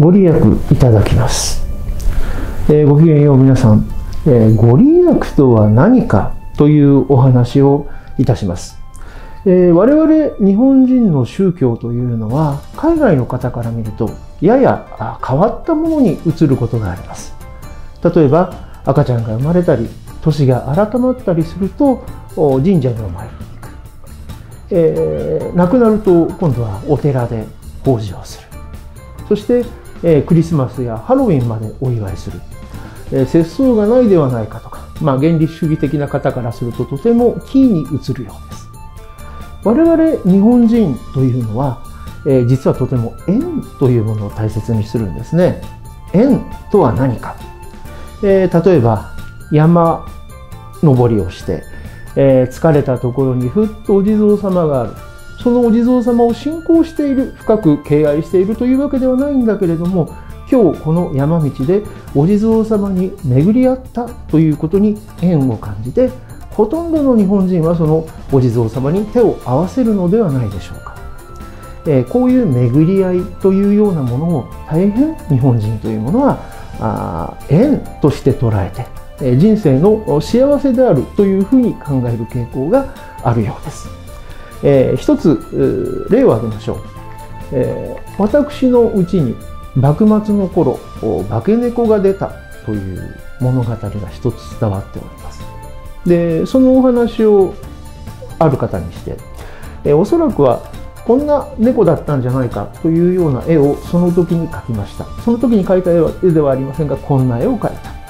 ご利益いただきます、えー、ごきげんよう皆さん、えー、ご利益とは何かというお話をいたします、えー、我々日本人の宗教というのは海外の方から見るとやや変わったものに移ることがあります。例えば赤ちゃんが生まれたり年が改まったりすると神社にお参りに行く、えー、亡くなると今度はお寺で法事をする。そして、えー、クリスマスやハロウィンまでお祝いする、えー、節操がないではないかとか、まあ、原理主義的な方からするととてもキーに移るようです。我々日本人というのは、えー、実はとても縁というものを大切にするんですね。縁とは何か、えー、例えば山登りをして、えー、疲れたところにふっとお地蔵様がある。そのお地蔵様を信仰している深く敬愛しているというわけではないんだけれども今日この山道でお地蔵様に巡り合ったということに縁を感じてほとんどの日本人はそのお地蔵様に手を合わせるのではないでしょうか、えー、こういう巡り合いというようなものを大変日本人というものはあ縁として捉えて人生の幸せであるというふうに考える傾向があるようです。えー、一つ例を挙げましょう、えー、私のうちに幕末の頃化け猫が出たという物語が一つ伝わっております。でそのお話をある方にして、えー、おそらくはこんな猫だったんじゃないかというような絵をその時に描きました。その時に描いた絵は絵ではありませんがこんな絵を描いた。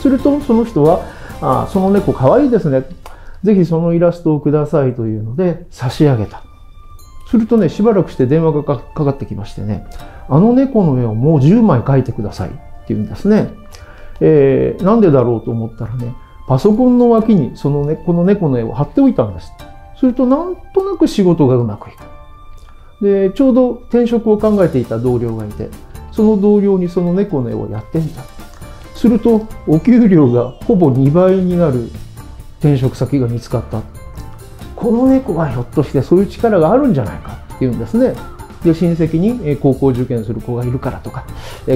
するとその人はあその猫かわいいですね。ぜひそのイラストをくださいというので差し上げた。するとね、しばらくして電話がかかってきましてね、あの猫の絵をもう10枚描いてくださいって言うんですね。えー、なんでだろうと思ったらね、パソコンの脇にその、ね、この猫の絵を貼っておいたんです。するとなんとなく仕事がうまくいく。で、ちょうど転職を考えていた同僚がいて、その同僚にその猫の絵をやってみた。すると、お給料がほぼ2倍になる転職先が見つかった。この猫はひょっとしてそういう力があるんじゃないか。っていうんですね。で親戚に高校受験する子がいるからとか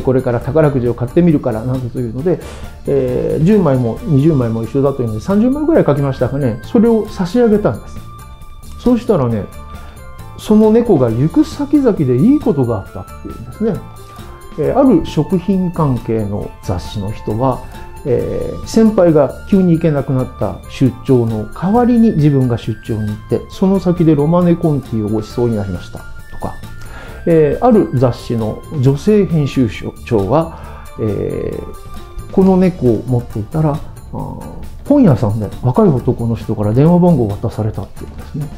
これから宝くじを買ってみるからなどというので、えー、10枚も20枚も一緒だというので30枚ぐらい書きましたかね。それを差し上げたんです。そうしたらねその猫が行く先々でいいことがあったっていうんですね、えある食品関係の雑誌の人はえー、先輩が急に行けなくなった出張の代わりに自分が出張に行ってその先でロマネコンティをごちそうになりましたとか、えー、ある雑誌の女性編集長は、えー、この猫を持っていたら本屋さんで若い男の人から電話番号を渡されたっていうんですね。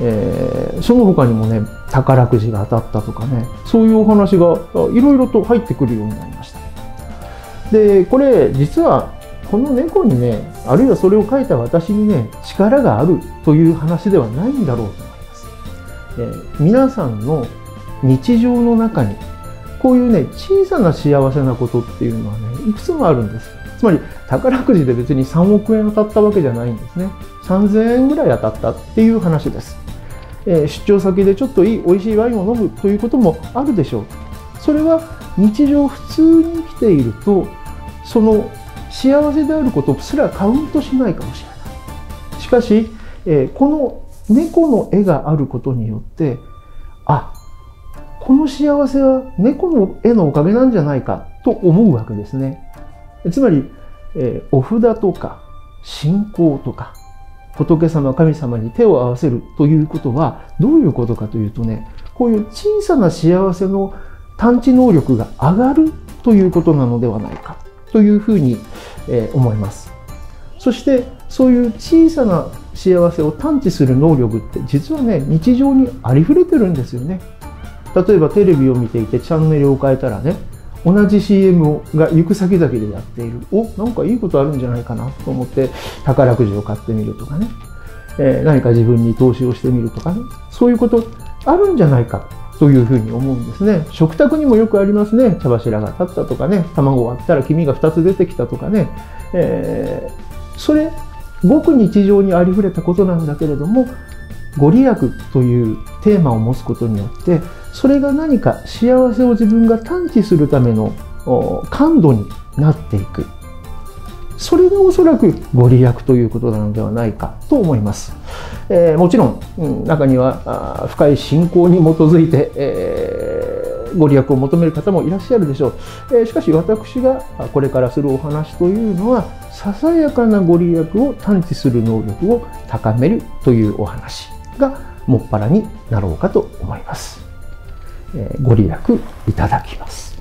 えー、その他にもね宝くじが当たったとかねそういうお話がいろいろと入ってくるようになりました。でこれ実はこの猫にねあるいはそれを書いた私にね力があるという話ではないんだろうと思います。えー、皆さんの日常の中にこういうね小さな幸せなことっていうのはねいくつもあるんです。つまり宝くじで別に3億円当たったわけじゃないんですね。3000円ぐらい当たったっていう話です。えー、出張先でちょっといい美味しいワインを飲むということもあるでしょう。それは日常普通に生きているとその幸せであることすらカウントしないかもしれない。しかし、えー、この猫の絵があることによってあこの幸せは猫の絵のおかげなんじゃないかと思うわけですね。つまり、えー、お札とか信仰とか仏様神様に手を合わせるということはどういうことかというとねこういう小さな幸せの探知能力が上がるということなのではないかというふうに思います。そしてそういう小さな幸せを探知する能力って実はね日常にありふれてるんですよね。例えばテレビを見ていてチャンネルを変えたらね同じ CM が行く先々でやっているおなんかいいことあるんじゃないかなと思って宝くじを買ってみるとかね、えー、何か自分に投資をしてみるとかねそういうことあるんじゃないかというふうに思うんですね。食卓にもよくありますね。茶柱が立ったとかね、卵割ったら黄身が2つ出てきたとかね。えー、それ、ごく日常にありふれたことなんだけれども、ご利益というテーマを持つことによって、それが何か幸せを自分が探知するための感度になっていくそれがおそらくご利益ということなのではないかと思います。えー、もちろん、うん、中には深い信仰に基づいて、えー、ご利益を求める方もいらっしゃるでしょう。えー、しかし私がこれからするお話というのは、ささやかなご利益を探知する能力を高めるというお話がもっぱらになろうかと思います。えー、ご利益いただきます。